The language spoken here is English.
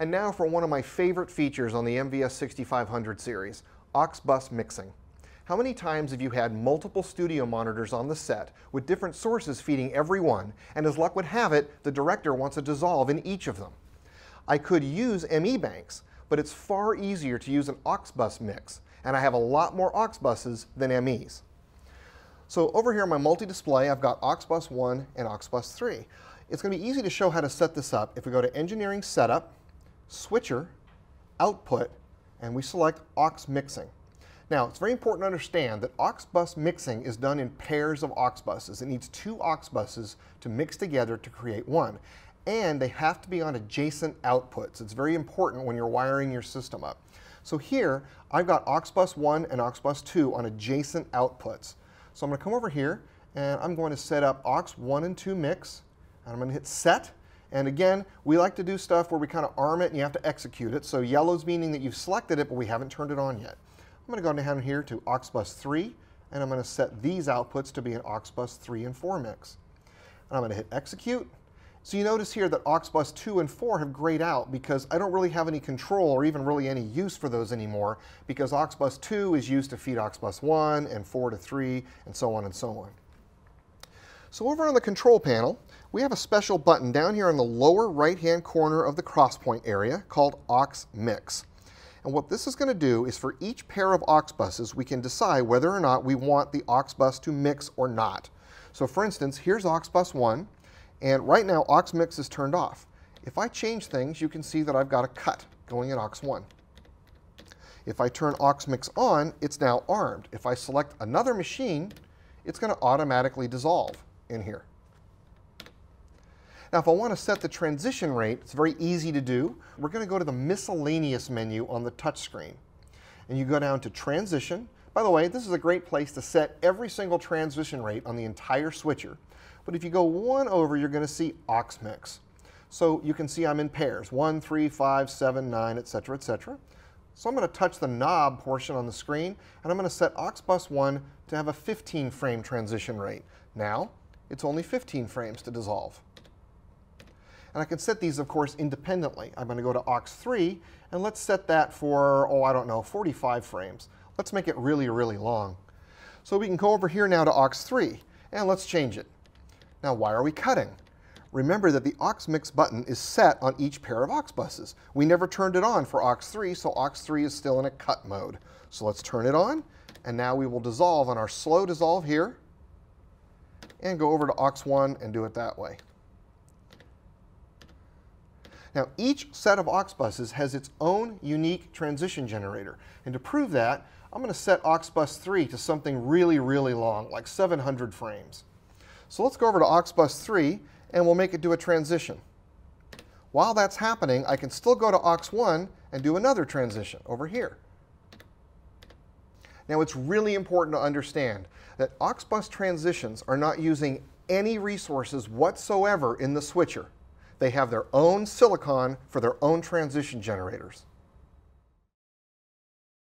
And now for one of my favorite features on the MVS 6500 series, aux bus mixing. How many times have you had multiple studio monitors on the set with different sources feeding every one, and as luck would have it, the director wants a dissolve in each of them? I could use ME banks, but it's far easier to use an aux bus mix, and I have a lot more aux buses than MEs. So over here on my multi-display, I've got aux bus 1 and aux bus 3. It's going to be easy to show how to set this up if we go to Engineering Setup, switcher, output, and we select aux mixing. Now, it's very important to understand that aux bus mixing is done in pairs of aux buses. It needs two aux buses to mix together to create one. And they have to be on adjacent outputs. It's very important when you're wiring your system up. So here, I've got aux bus 1 and aux bus 2 on adjacent outputs. So I'm going to come over here, and I'm going to set up aux 1 and 2 mix, and I'm going to hit set, and again, we like to do stuff where we kind of arm it and you have to execute it. So yellow's meaning that you've selected it, but we haven't turned it on yet. I'm going to go down here to aux 3, and I'm going to set these outputs to be an aux 3 and 4 mix. And I'm going to hit execute. So you notice here that aux 2 and 4 have grayed out because I don't really have any control or even really any use for those anymore because aux 2 is used to feed aux 1 and 4 to 3 and so on and so on. So over on the control panel, we have a special button down here in the lower right-hand corner of the crosspoint area called aux mix. And what this is going to do is for each pair of aux buses, we can decide whether or not we want the aux bus to mix or not. So for instance, here's aux bus 1, and right now aux mix is turned off. If I change things, you can see that I've got a cut going at aux 1. If I turn aux mix on, it's now armed. If I select another machine, it's going to automatically dissolve in here. Now, if I want to set the transition rate, it's very easy to do. We're going to go to the miscellaneous menu on the touchscreen. And you go down to transition. By the way, this is a great place to set every single transition rate on the entire switcher. But if you go one over, you're going to see aux mix. So you can see I'm in pairs, 1, 3, 5, 7, 9, etc., etc. So I'm going to touch the knob portion on the screen, and I'm going to set aux bus 1 to have a 15 frame transition rate. Now, it's only 15 frames to dissolve. And I can set these, of course, independently. I'm going to go to aux3, and let's set that for, oh, I don't know, 45 frames. Let's make it really, really long. So we can go over here now to aux3, and let's change it. Now, why are we cutting? Remember that the aux mix button is set on each pair of aux buses. We never turned it on for aux3, so aux3 is still in a cut mode. So let's turn it on, and now we will dissolve on our slow dissolve here, and go over to aux1 and do it that way. Now, each set of aux buses has its own unique transition generator. And to prove that, I'm going to set aux bus 3 to something really, really long, like 700 frames. So let's go over to aux bus 3, and we'll make it do a transition. While that's happening, I can still go to aux 1 and do another transition over here. Now, it's really important to understand that aux bus transitions are not using any resources whatsoever in the switcher. They have their own silicon for their own transition generators.